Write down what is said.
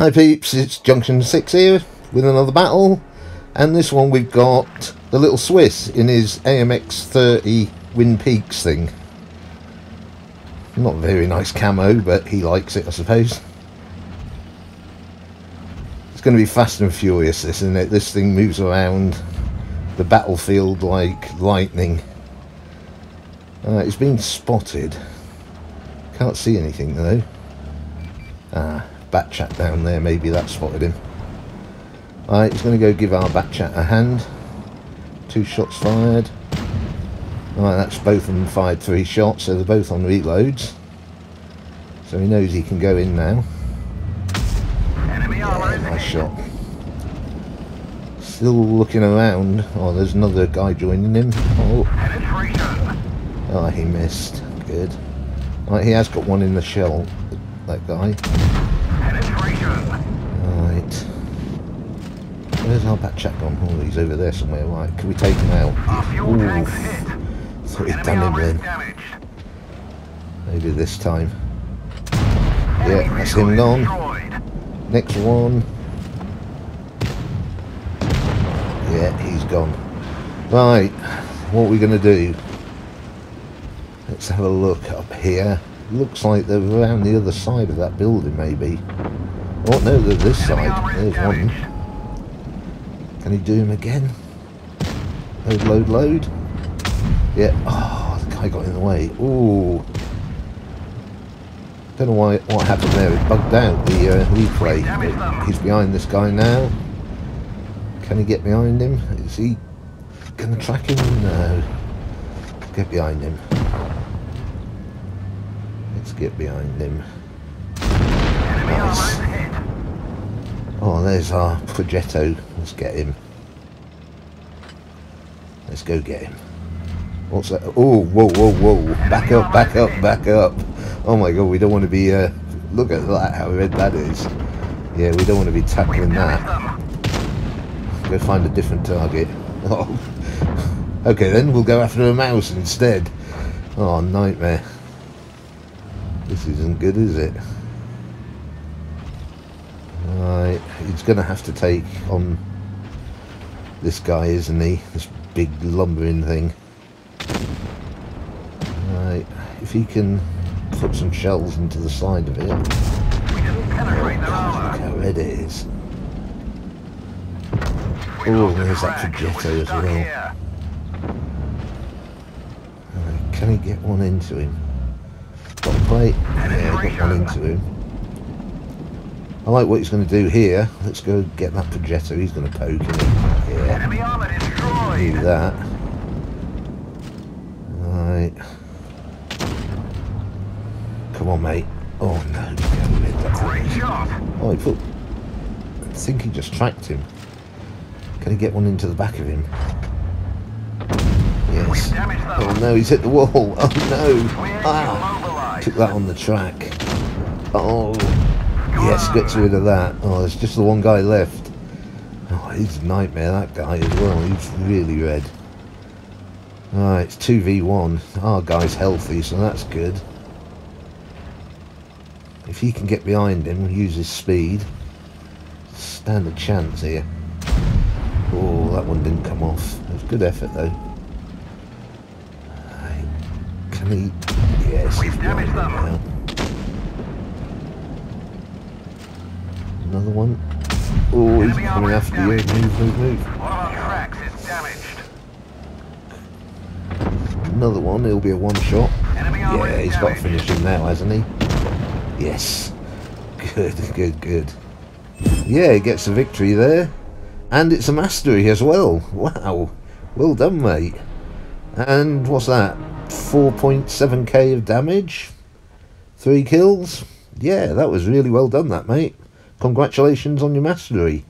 Hi peeps, it's Junction 6 here with another battle and this one we've got the little Swiss in his AMX 30 Wind Peaks thing. Not very nice camo but he likes it I suppose. It's going to be fast and furious this isn't it? This thing moves around the battlefield like lightning. Uh, it's been spotted. Can't see anything though. Ah, Bat Chat down there, maybe that spotted him. Alright, he's going to go give our Bat Chat a hand. Two shots fired. Alright, that's both of them fired three shots, so they're both on reloads. So he knows he can go in now. Yeah, nice shot. Still looking around. Oh, there's another guy joining him. Oh, oh he missed. Good. Right, he has got one in the shell, that guy. Right. Where's our Bat Chat gone? Oh, he's over there somewhere. Right, can we take him out? Ooh. Thought he'd done him then. Maybe this time. Yeah, that's him gone. Next one. Yeah, he's gone. Right, what are we going to do? Let's have a look up here. Looks like they're around the other side of that building, maybe. Oh, no, they're this side. There's one. Can he do him again? Load, load, load. Yeah. Oh, the guy got in the way. Ooh. Don't know why what happened there. It bugged out the uh, replay. He's behind this guy now. Can he get behind him? Is he going to track him? No. Get behind him. Let's get behind him. Nice. Oh, there's our Progetto. Let's get him. Let's go get him. What's that? Oh, whoa, whoa, whoa. Back up, back up, back up. Oh my god, we don't want to be... Uh, look at that, how red that is. Yeah, we don't want to be tackling that. Go find a different target. Oh. Okay, then we'll go after a Maus instead. Oh, nightmare. This isn't good, is it? Right, he's going to have to take on this guy, isn't he? This big lumbering thing. Right, if he can put some shells into the side of it. Oh, look it is. Oh, there's that Progetto as well. Right, can he get one into him? Got plate? Yeah, got one into him. I like what he's going to do here. Let's go get that Progetto. He's going to poke him. Yeah. Do that. Right. Come on, mate. Oh, no. Oh, he put... I think he just tracked him. Can he get one into the back of him? Yes. Oh, no. He's hit the wall. Oh, no. Ah. Took that on the track. Oh. Yes, gets rid of that. Oh, there's just the one guy left. Oh, he's a nightmare, that guy as well. He's really red. Alright, it's 2v1. Our guy's healthy, so that's good. If he can get behind him, use his speed, stand a chance here. Oh, that one didn't come off. It was good effort, though. Can he... Yes, he's behind him now. Another one. Oh, he's coming after you. Move, move, move. Another one. It'll be a one shot. Yeah, he's got to finish him now, hasn't he? Yes. Good, good, good. Yeah, he gets a victory there. And it's a mastery as well. Wow. Well done, mate. And what's that? 4.7k of damage? Three kills? Yeah, that was really well done, that, mate. Congratulations on your mastery.